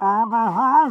Abra, vai.